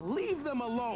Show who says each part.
Speaker 1: Leave them alone.